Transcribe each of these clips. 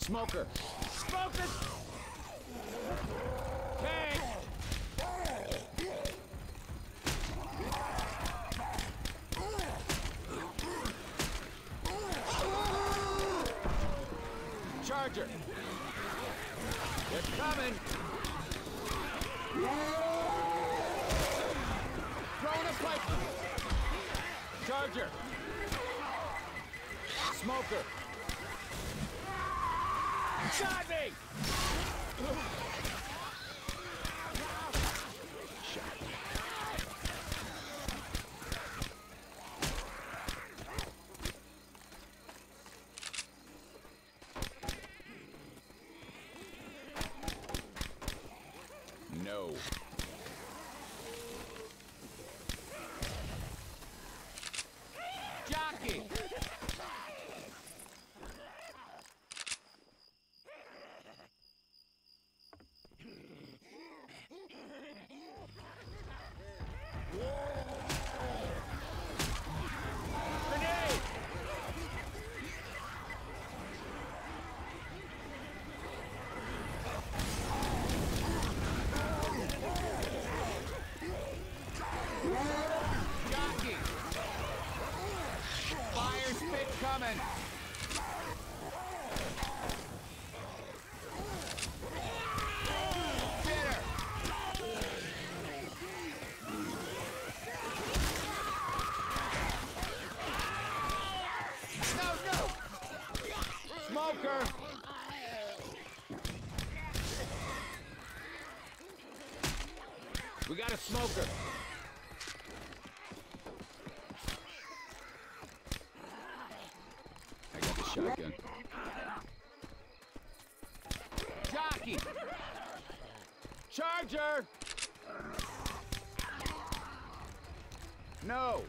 Smoker. Smoke this. Charger. They're coming. Charger. Smoker. Shot! smoker. I got the shotgun. Jockey! Charger! No!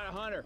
got a hunter.